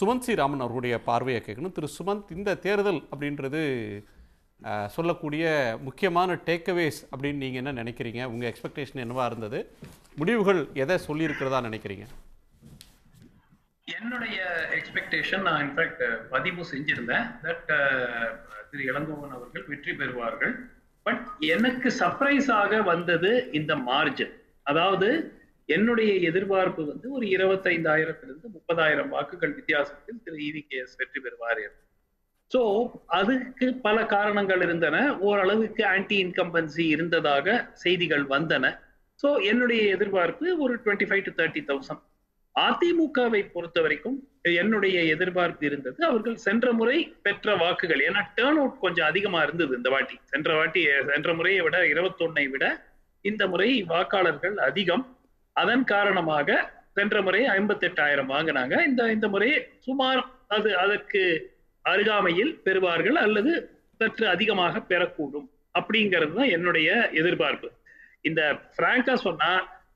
Sumanth C Raman அவர்களுடைய பார்வையை கேட்கணும். திரு சுமந்த் இந்த தேர்தல் அப்படின்றது சொல்லக்கூடிய முக்கியமான டேக்அவேஸ் அப்படின்னு நீங்கள் என்ன நினைக்கிறீங்க? உங்கள் எக்ஸ்பெக்டேஷன் என்னவாக இருந்தது? முடிவுகள் எதை சொல்லியிருக்கிறதா நினைக்கிறீங்க? என்னுடைய எக்ஸ்பெக்டேஷன் நான் இன்ஃபேக்ட் பதிவு செஞ்சிருந்தேன். தட் திரு இளங்கோவன் அவர்கள் வெற்றி பெறுவார்கள். பட் எனக்கு சர்ப்ரைஸாக வந்தது இந்த மார்ஜின் அதாவது என்னுடைய எதிர்பார்ப்பு வந்து ஒரு இருபத்தைந்தாயிரத்திலிருந்து முப்பதாயிரம் வாக்குகள் வித்தியாசத்தில் திரு இவி கே. எஸ். வெற்றி பெறுவார் என்று. ஸோ அதுக்கு பல காரணங்கள் இருந்தன. ஓரளவுக்கு ஆன்டி இன்கம்பன்சி இருந்ததாக செய்திகள் வந்தன. ஸோ என்னுடைய எதிர்பார்ப்பு ஒரு twenty five to thirty thousand அதிமுகவை பொறுத்த வரைக்கும் என்னுடைய எதிர்பார்ப்பு இருந்தது. அவர்கள் சென்ற முறை பெற்ற வாக்குகள் ஏன்னா டேர்ன் அவுட் கொஞ்சம் அதிகமா இருந்தது இந்த வாட்டி. சென்ற வாட்டி சென்ற முறையை விட இருபத்தொன்னை விட இந்த முறை வாக்காளர்கள் அதிகம். அதன் காரணமாக சென்ற முறை ஐம்பத்தெட்டாயிரம் வாங்கினாங்க. இந்த இந்த முறை சுமார் அது அதற்கு அருகாமையில் பெறுவார்கள் அல்லது சற்று அதிகமாக பெறக்கூடும் அப்படிங்கிறது தான் என்னுடைய எதிர்பார்ப்பு. இந்த பிராங்கா சொன்னா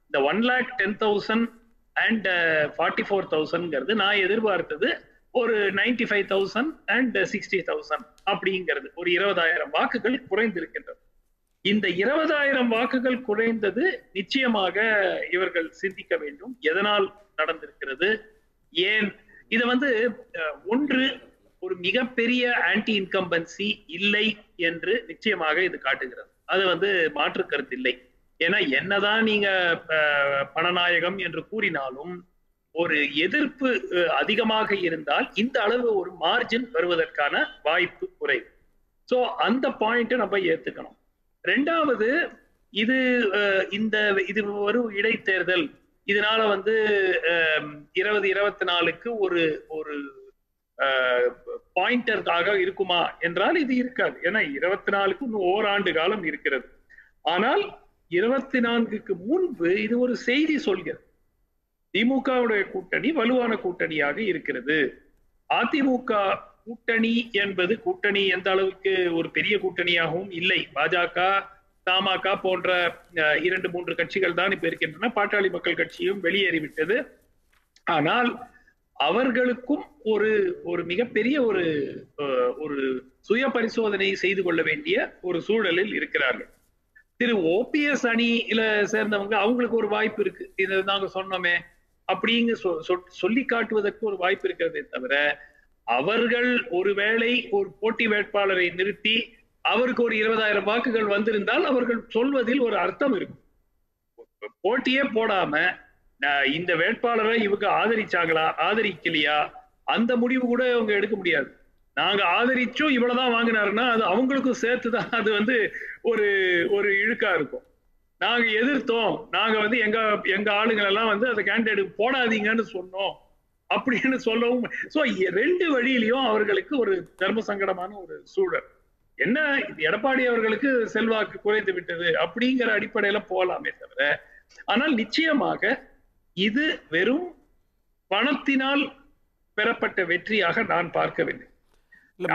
இந்த one lakh ten thousand and forty four தௌசண்ட்ங்கிறது நான் எதிர்பார்த்தது ஒரு ninety five thousand and sixty thousand அப்படிங்கிறது. ஒரு இருபதாயிரம் வாக்குகள் குறைந்திருக்கின்றது. இந்த இருபதாயிரம் வாக்குகள் குறைந்தது நிச்சயமாக இவர்கள் சிந்திக்க வேண்டும். எதனால் நடந்திருக்கிறது? ஏன்? இது வந்து அஹ், ஒன்று ஒரு மிகப்பெரிய ஆன்டி இன்கம்பன்சி இல்லை என்று நிச்சயமாக இது காட்டுகிறது. அது வந்து மாற்று கருத்து இல்லை. ஏன்னா என்னதான் நீங்க பணநாயகம் என்று கூறினாலும் ஒரு எதிர்ப்பு அதிகமாக இருந்தால் இந்த அளவு ஒரு மார்ஜின் வருவதற்கான வாய்ப்பு குறைவு. சோ அந்த பாயிண்ட்டை நம்ம ஏத்துக்கணும். ரெண்டாவது இது இந்த இது ஒரு இடைத்தேர்தல். இதனால வந்து இருபது இருபத்தி நாலுக்கு ஒரு ஒரு பாயிண்டர்காக இருக்குமா? என்றால் இது இருக்காது. ஏன்னா இருபத்தி நாலுக்கு இன்னும் ஓராண்டு காலம் இருக்கிறது. ஆனால் இருபத்தி நான்குக்கு முன்பு இது ஒரு செய்தி சொல்கிறது. திமுகவுடைய கூட்டணி வலுவான கூட்டணியாக இருக்கிறது. அதிமுக கூட்டணி என்பது கூட்டணி எந்த அளவுக்கு ஒரு பெரிய கூட்டணியாகவும் இல்லை. பாஜக தமாக போன்ற அஹ், இரண்டு மூன்று கட்சிகள் தான் இப்ப இருக்கின்றன. பாட்டாளி மக்கள் கட்சியும் வெளியேறிவிட்டது. ஆனால் அவர்களுக்கும் ஒரு ஒரு மிகப்பெரிய ஒரு அஹ், ஒரு சுய பரிசோதனை செய்து கொள்ள வேண்டிய ஒரு சூழலில் இருக்கிறார்கள். திரு ஓபிஎஸ் அணியில சேர்ந்தவங்க அவங்களுக்கு ஒரு வாய்ப்பு இருக்கு. இதை நாங்க சொன்னோமே. அப்படிங்க சொ- சொல்லி காட்டுவதற்கு ஒரு வாய்ப்பு இருக்கிறதே தவிர அவர்கள் ஒருவேளை ஒரு போட்டி வேட்பாளரை நிறுத்தி அவருக்கு ஒரு இருபதாயிரம் வாக்குகள் வந்திருந்தால் அவர்கள் சொல்வதில் ஒரு அர்த்தம் இருக்கும். போட்டியே போடாம நான் இந்த வேட்பாளரை இவங்க ஆதரிச்சாங்களா ஆதரிக்கலையா அந்த முடிவு கூட அவங்க எடுக்க முடியாது. நாங்க ஆதரிச்சும் இவ்வளவுதான் வாங்கினாருன்னா அது அவங்களுக்கும் சேர்த்துதான். அது வந்து ஒரு ஒரு இழுக்கா இருக்கும். நாங்க எதிர்த்தோம். நாங்க வந்து எங்க எங்க ஆளுங்களெல்லாம் வந்து அந்த கேண்டிடேட் போடாதீங்கன்னு சொன்னோம். அப்படின்னு சொல்லவும் சோ ரெண்டு வழியிலையும் அவர்களுக்கு ஒரு தர்ம சங்கடமான ஒரு சூழல். என்ன எடப்பாடி அவர்களுக்கு செல்வாக்கு குறைந்து விட்டது அப்படிங்கிற அடிப்படையில போகலாமே தவிர ஆனால் நிச்சயமாக இது வெறும் பணத்தினால் பெறப்பட்ட வெற்றியாக நான் பார்க்கவில்லை.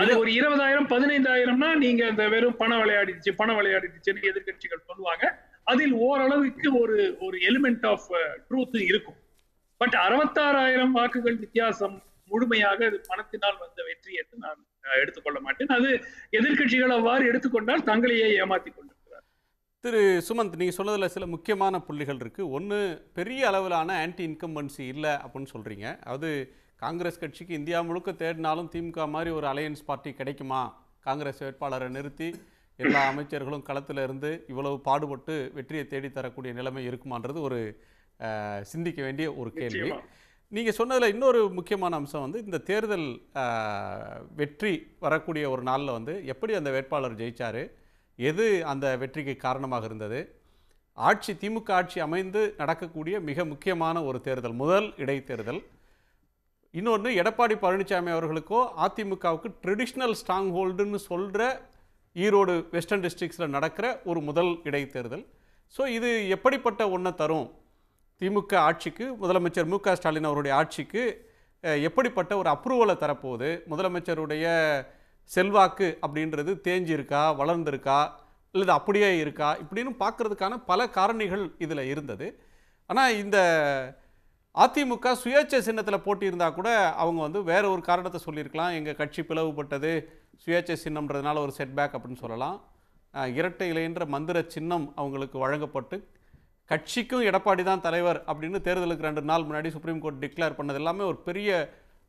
அது ஒரு இருபதாயிரம் பதினைந்தாயிரம்னா நீங்க இந்த வெறும் பணம் விளையாடிடுச்சு பணம் விளையாடிடுச்சுன்னு எதிர்க்கட்சிகள் சொல்லுவாங்க. அதில் ஓரளவுக்கு ஒரு ஒரு எலிமெண்ட் ஆஃப் ட்ரூத் இருக்கும். பட் அறுபத்தாறாயிரம் வாக்குகள் வித்தியாசம் முழுமையாக அது பணத்தினால் வந்த வெற்றி என்று நான் எடுத்துக்கொள்ள மாட்டேன். அது எதிர்க்கட்சிகள் அவ்வாறு எடுத்துக்கொண்டால் தங்களையே ஏமாத்தி கொண்டிருக்கிறார்? திரு சுமந்த் நீங்கள் சொன்னதில் சில முக்கியமான புள்ளிகள் இருக்குது ஒன்று பெரிய அளவிலான ஆன்டி இன்கம்பன்சி இல்லை அப்படின்னு சொல்கிறீங்க அது காங்கிரஸ் கட்சிக்கு இந்தியா முழுக்க தேடினாலும் திமுக மாதிரி ஒரு அலையன்ஸ் பார்ட்டி கிடைக்குமா? காங்கிரஸ் வேட்பாளரை நிறுத்தி எல்லா அமைச்சர்களும் களத்தில் இருந்து இவ்வளவு பாடுபட்டு வெற்றியை தேடி தரக்கூடிய நிலைமை இருக்குமான்றது ஒரு சிந்திக்க வேண்டிய ஒரு கேள்வி. நீங்கள் சொன்னதில் இன்னொரு முக்கியமான அம்சம் வந்து இந்த தேர்தல் வெற்றி வரக்கூடிய ஒரு நாளில் வந்து எப்படி அந்த வேட்பாளர் ஜெயிச்சாரு? எது அந்த வெற்றிக்கு காரணமாக இருந்தது? ஆட்சி திமுக ஆட்சி அமைந்து நடக்கக்கூடிய மிக முக்கியமான ஒரு தேர்தல் முதல் இடைத்தேர்தல். இன்னொன்று எடப்பாடி பழனிசாமி அவர்களுக்கோ அதிமுகவுக்கு ட்ரெடிஷ்னல் ஸ்ட்ராங் ஹோல்டுன்னு சொல்கிற ஈரோடு வெஸ்டர்ன் டிஸ்ட்ரிக்ஸில் நடக்கிற ஒரு முதல் இடைத்தேர்தல். ஸோ இது எப்படிப்பட்ட ஒன்றை தரும்? திமுக ஆட்சிக்கு முதலமைச்சர் மு ஸ்டாலின் அவருடைய ஆட்சிக்கு எப்படிப்பட்ட ஒரு அப்ரூவலை தரப்போகுது? முதலமைச்சருடைய செல்வாக்கு அப்படின்றது தேஞ்சிருக்கா வளர்ந்திருக்கா அல்லது அப்படியே இருக்கா? இப்படின்னு பார்க்குறதுக்கான பல காரணிகள் இதில் இருந்தது. ஆனால் இந்த அதிமுக சுயேட்சை சின்னத்தில் போட்டியிருந்தா கூட அவங்க வந்து வேற ஒரு காரணத்தை சொல்லியிருக்கலாம். எங்கள் கட்சி பிளவுபட்டது சுயேட்சை சின்னம்ன்றதுனால ஒரு செட்பேக் அப்படின்னு சொல்லலாம். இரட்டை இலைன்ற மந்திர சின்னம் அவங்களுக்கு வழங்கப்பட்டு கட்சிக்கும் எடப்பாடி தான் தலைவர் அப்படின்னு தேர்தலுக்கு ரெண்டு நாள் முன்னாடி சுப்ரீம் கோர்ட் டிக்ளேர் பண்ணது எல்லாமே ஒரு பெரிய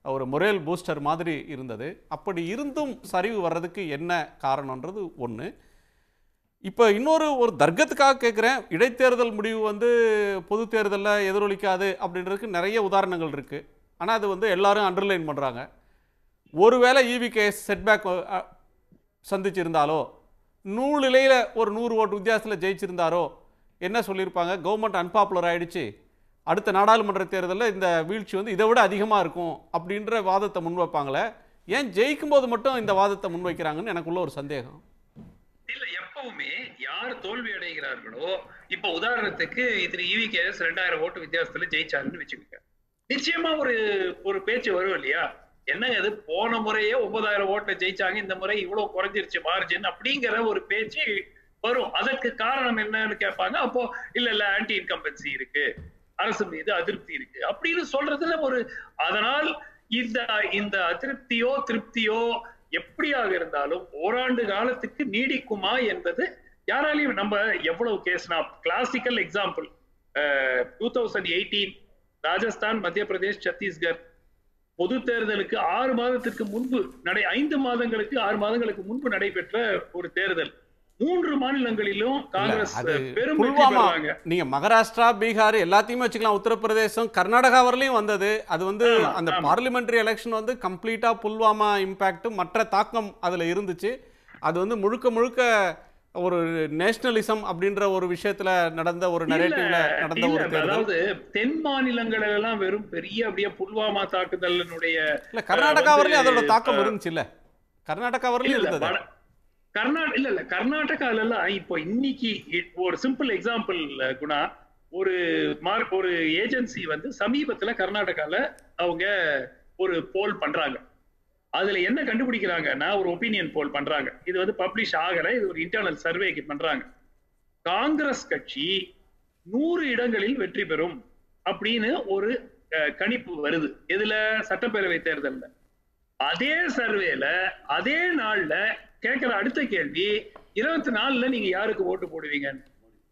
ஒரு மொரேல் பூஸ்டர் மாதிரி இருந்தது. அப்படி இருந்தும் சரிவு வர்றதுக்கு என்ன காரணன்றது ஒன்று இப்போ இன்னொரு ஒரு தர்க்கத்துக்காக கேட்குறேன் இடைத்தேர்தல் முடிவு வந்து பொது தேர்தலில் எதிரொலிக்காது அப்படின்றதுக்கு நிறைய உதாரணங்கள் இருக்குது ஆனால் அது வந்து எல்லாரும் அண்டர்லைன் பண்ணுறாங்க ஒருவேளை இவிகேஎஸ் செட்பேக் சந்திச்சிருந்தாலோ நூலிலையில் ஒரு நூறு ஓட்டு வித்தியாசத்தில் ஜெயிச்சிருந்தாரோ என்ன சொல்லியிருப்பாங்க? கவர்மெண்ட் அன்பாப்புலர் ஆகிடுச்சு அடுத்த நாடாளுமன்ற தேர்தலில் இந்த வீழ்ச்சி வந்து இதை விட அதிகமாக இருக்கும் அப்படின்ற வாதத்தை முன்வைப்பாங்களே. ஏன் ஜெயிக்கும் போது மட்டும் இந்த வாதத்தை முன்வைக்கிறாங்கன்னு எனக்குள்ள ஒரு சந்தேகம். இல்ல எப்பவுமே யார் தோல்வி அடைகிறார்களோ இப்ப உதாரணத்துக்கு திரு இவிகேஎஸ் ரெண்டாயிரம் ஓட்டு வித்தியாசத்துல ஜெயிச்சாருன்னு வச்சுக்கோங்க. நிச்சயமா ஒரு ஒரு பேச்சு வரும் இல்லையா? என்ன இது போன முறையே ஒன்பதாயிரம் ஓட்டை ஜெயிச்சாங்க இந்த முறை இவ்வளவு குறைஞ்சிருச்சு மார்ஜின் அப்படிங்கிற ஒரு பேச்சு வரும். அதற்கு காரணம் என்னன்னு கேட்பாங்க. அப்போ இல்ல இல்ல ஆன்டி இன்கம்பன்சி இருக்கு. அரசு மீது அதிருப்தி இருக்கு. அப்படின்னு சொல்றதுல ஒரு அதனால் இந்த இந்த அதிருப்தியோ திருப்தியோ எப்படியாக இருந்தாலும் ஓராண்டு காலத்துக்கு நீடிக்குமா என்பது யாராலையும் நம்ம எவ்வளவு கேஸ்னா classical example two thousand eighteen Rajasthan Madhya Pradesh Chhattisgarh பொது தேர்தலுக்கு ஆறு மாதத்திற்கு முன்பு நடை ஐந்து மாதங்களுக்கு ஆறு மாதங்களுக்கு முன்பு நடைபெற்ற ஒரு தேர்தல். மூன்று மாநிலங்களிலும் காங்கிரஸ் பெரும் நீங்க மகாராஷ்டிரா பீகார் எல்லாத்தையுமே வச்சுக்கலாம். உத்தரப்பிரதேசம் கர்நாடகா வரலையும் வந்தது. அது வந்து அந்த. பார்லிமெண்டரி எலெக்ஷன் வந்து கம்ப்ளீட்டா புல்வாமா இம்பாக்ட் மற்ற தாக்கம் அதுல இருந்துச்சு. அது வந்து முழுக்க முழுக்க ஒரு நேஷனலிசம் அப்படின்ற ஒரு விஷயத்துல நடந்த ஒரு நரேட்டிவ்ல நடந்த ஒரு அதாவது தென் மாநிலங்கள் எல்லாம் வெறும் பெரிய அப்படியே புல்வாமா தாக்குதலினுடைய இல்ல கர்நாடகா வரலையும் அதோட தாக்கம் இருந்துச்சு இல்ல கர்நாடகா வரலையும் இருந்தது. கர்நாடக இல்ல இல்ல கர்நாடகால எல்லாம் இப்போ இன்னைக்கு ஒரு சிம்பிள் எக்ஸாம்பிள் குணா ஒரு மார்க் ஒரு ஏஜென்சி வந்து சமீபத்துல கர்நாடகால அவங்க ஒரு போல் பண்றாங்க. அதுல என்ன கண்டுபிடிக்கிறாங்கன்னா ஒரு ஒப்பீனியன் போல் பண்றாங்க. இது வந்து பப்ளிஷ் ஆகல இது ஒரு இன்டர்னல் சர்வேக்கு பண்றாங்க. காங்கிரஸ் கட்சி நூறு இடங்களில் வெற்றி பெறும் அப்படின்னு ஒரு கணிப்பு வருது. எதுல? சட்டப்பேரவை தேர்தல்ல. அதே சர்வேல அதே நாள்ல கேட்கிற அடுத்த கேள்வி இருபத்தி நாலுல நீங்க யாருக்கு ஓட்டு போடுவீங்க?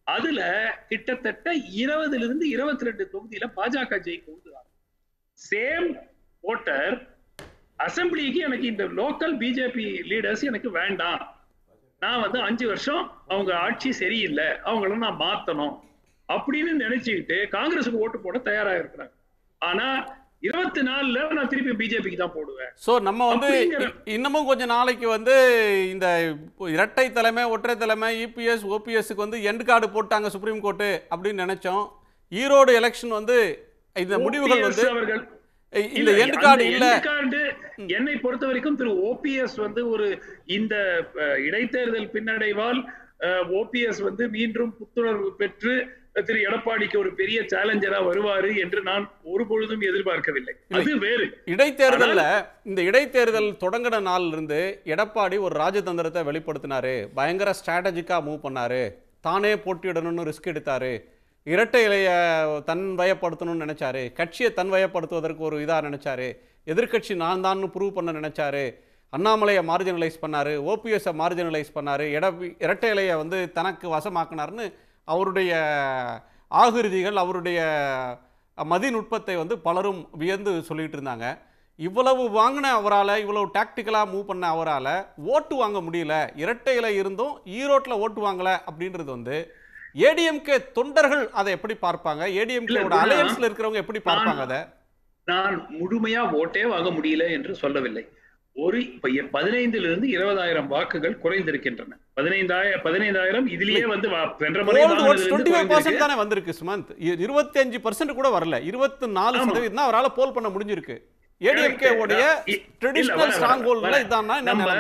அதுல கிட்டத்தட்ட இருபதுல இருந்து இருபத்தி ரெண்டு தொகுதியில பாஜக ஜெயிக்கும் சேம் ஓட்டர் அசம்பிளிக்கு எனக்கு இந்த லோக்கல் பிஜேபி லீடர்ஸ் எனக்கு வேண்டாம். நான் வந்து அஞ்சு வருஷம் அவங்க ஆட்சி சரியில்லை அவங்கள நான் மாத்தணும் அப்படின்னு நினைச்சுக்கிட்டு காங்கிரஸுக்கு ஓட்டு போட தயாரா இருக்கிறாங்க. ஆனா இருபத்தி நாலுல நான் திருப்பி பிஜேபிக்கு தான் போடுவேன். ஸோ நம்ம வந்து இன்னமும் கொஞ்சம் நாளைக்கு வந்து இந்த இரட்டை தலைமை ஒற்றை தலைமை இபிஎஸ் ஓபிஎஸ்க்கு வந்து எண்ட் கார்டு போட்டாங்க சுப்ரீம் கோர்ட்டு அப்படின்னு நினைச்சோம். ஈரோடு எலெக்ஷன் வந்து இந்த முடிவுகள் வந்து இந்த எண்ட் கார்டு இல்ல. என்னை பொறுத்த வரைக்கும் திரு ஓபிஎஸ் வந்து ஒரு இந்த இடைத்தேர்தல் பின்னடைவால் ஓபிஎஸ் வந்து மீண்டும் புத்துணர்வு பெற்று திரு எடப்பாடிக்கு ஒரு பெரிய சேலஞ்சரா வருவாரு என்று நான் ஒரு பொழுதும் எதிர்பார்க்கவில்லை. அது வேறு. இடைத்தேர்தல்ல இந்த இடைத்தேர்தல் தொடங்கின நாள்ல இருந்து எடப்பாடி ஒரு ராஜதந்திரத்தை வெளிப்படுத்தினாரு. பயங்கர ஸ்ட்ராட்டஜிக்கா மூவ் பண்ணாரு. தானே போட்டியிடணும்னு ரிஸ்க் எடுத்தாரு. இரட்டை இலைய தன் வயப்படுத்தணும்னு நினைச்சாரு. கட்சியை தன் வயப்படுத்துவதற்கு ஒரு இதா நினைச்சாரு. எதிர்க்கட்சி நான் தான் ப்ரூவ் பண்ண நினைச்சாரு. அண்ணாமலையை மார்ஜினலைஸ் பண்ணாரு. ஓபிஎஸ்ஸை மார்ஜினலைஸ் பண்ணாரு. எட இரட்டை இலையை வந்து தனக்கு வசமாக்குனாருன்னு அவருடைய ஆகுருதிகள் அவருடைய மதிநுட்பத்தை வந்து பலரும் வியந்து சொல்லிட்டு இருந்தாங்க. இவ்வளவு வாங்கின அவரால் இவ்வளவு டாக்டிக்கலாக மூவ் பண்ண அவரால் ஓட்டு வாங்க முடியல. இரட்டையில இருந்தும் ஈரோட்டில் ஓட்டு வாங்கல அப்படின்றது வந்து ஏடிஎம்கே தொண்டர்கள் அதை எப்படி பார்ப்பாங்க? ஏடிஎம்கேவோட அலையன்ஸ்ல இருக்கிறவங்க எப்படி பார்ப்பாங்க அதை? நான் முழுமையா ஓட்டே வாங்க முடியல என்று சொல்லவில்லை. ஒரு பதினைந்துல இருந்து இருபதாயிரம் வாக்குகள் குறைந்திருக்கின்றன. பதினைந்தாயிரம் பதினைந்தாயிரம் இதுலயே வந்து வென்ற முறை தானே வந்திருக்கு சுமந்த். இருபத்தி அஞ்சு பர்சன்ட் கூட வரல. இருபத்தி நாலு. சதவீதம் தான் அவரால் போல் பண்ண முடிஞ்சிருக்கு. ஏடிஎம்கே உடைய ட்ரெடிஷனல் ஸ்ட்ராங் ஹோல்ட்ல நிலைமை?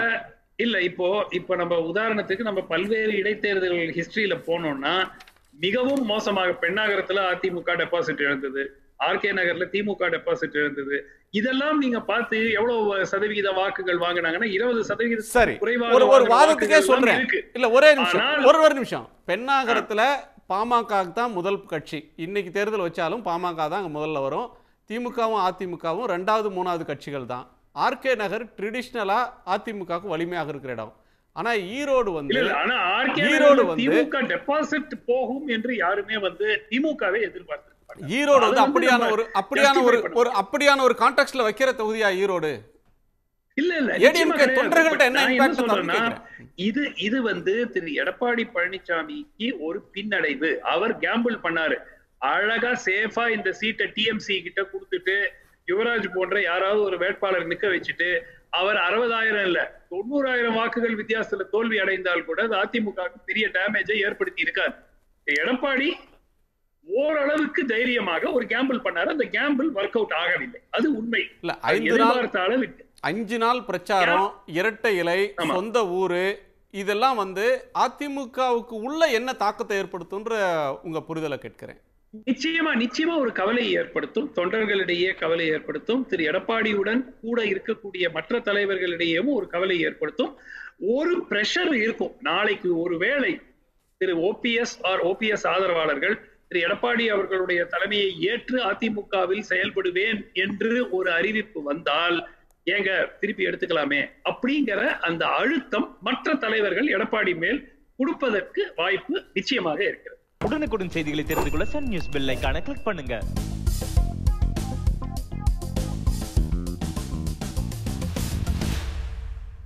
இல்ல இப்போ இப்ப நம்ம உதாரணத்துக்கு நம்ம பல்வேறு இடைத்தேர்தல் ஹிஸ்டரியில போனோம்னா மிகவும் மோசமாக பெண்ணாகரத்துல அதிமுக டெபாசிட் இழந்தது. ஆர்கே நகர்ல திமுக டெபாசிட் இழந்தது இதெல்லாம் நீங்க பார்த்து எவ்வளவு சதவிகித வாக்குகள் வாங்குனாங்கன்னா இருபது சதவீத சரி ஒரு ஒரு வாதத்துக்கே சொல்றேன். இல்ல ஒரே நிமிஷம் ஒரு ஒரு நிமிஷம். பெண்ணாகரத்துல பாமக தான் முதல் கட்சி. இன்னைக்கு தேர்தல் வச்சாலும் பாமக தான் அங்கே முதல்ல வரும். திமுகவும் அதிமுகவும் ரெண்டாவது மூணாவது கட்சிகள் தான். ஆர்கே நகர் ட்ரெடிஷ்னலாக அதிமுகவுக்கு வலிமையாக இருக்கிற இடம். ஆனா ஈரோடு வந்து ஈரோடு வந்து- திமுக டெபாசிட் போகும் என்று யாருமே வந்து திமுகவை மாட்டாங்க. ஈரோடு வந்து அப்படியான ஒரு அப்படியான ஒரு. ஒரு அப்படியான ஒரு கான்டெக்ட்ல வைக்கிற தொகுதியா ஈரோடு? இல்ல இல்ல கிடையாது. தொண்டர்கள்ட்ட என்ன தரும்னு இது இது வந்து திரு எடப்பாடி பழனிசாமிக்கு ஒரு பின்னடைவு. அவர் கேம்பிள் பண்ணாரு. அழகா சேஃபா இந்த சீட்டை டிஎம்சி கிட்ட கொடுத்துட்டு யுவராஜ் போன்ற யாராவது ஒரு வேட்பாளர் நிக்க வச்சுட்டு அவர் அறுபதாயிரம் இல்ல தொண்ணூறாயிரம் வாக்குகள் வித்தியாசத்துல தோல்வி அடைந்தால் கூட அது அதிமுகவுக்கு பெரிய டேமேஜை ஏற்படுத்தி இருக்காது. எடப்பாடி ஓரளவுக்கு தைரியமாக ஒரு கேம்பிள் பண்ணாரு. அந்த கேம்பிள் ஒர்க் அவுட் ஆகவில்லை. அது உண்மை. இல்ல நாள் எதிர்பார்த்த அளவுக்கு அஞ்சு நாள் பிரச்சாரம் இரட்டை இலை. சொந்த ஊரு இதெல்லாம் வந்து அதிமுகவுக்கு உள்ள என்ன தாக்கத்தை ஏற்படுத்தும்ன்ற உங்க புரிதலை கேட்கிறேன். நிச்சயமா நிச்சயமா ஒரு கவலை ஏற்படுத்தும். தொண்டர்களிடையே கவலை ஏற்படுத்தும். திரு எடப்பாடியுடன் கூட இருக்கக்கூடிய மற்ற தலைவர்களிடையேவும் ஒரு கவலை ஏற்படுத்தும். ஒரு பிரஷர் இருக்கும். நாளைக்கு ஒருவேளை திரு ஓபிஎஸ் ஆர் ஓபிஎஸ் ஆதரவாளர்கள் திரு எடப்பாடி அவர்களுடைய தலைமையை ஏற்று அதிமுகவில் செயல்படுவேன் என்று ஒரு அறிவிப்பு வந்தால் ஏங்க திருப்பி எடுத்துக்கலாமே அப்படிங்கிற அந்த அழுத்தம் மற்ற தலைவர்கள் எடப்பாடி மேல் கொடுப்பதற்கு வாய்ப்பு நிச்சயமாக இருக்கிறது. உடனுக்குடன் செய்திகளை தெரிந்து கொள்ள சன் நியூஸ் பெல் ஐகானை கிளிக் பண்ணுங்க.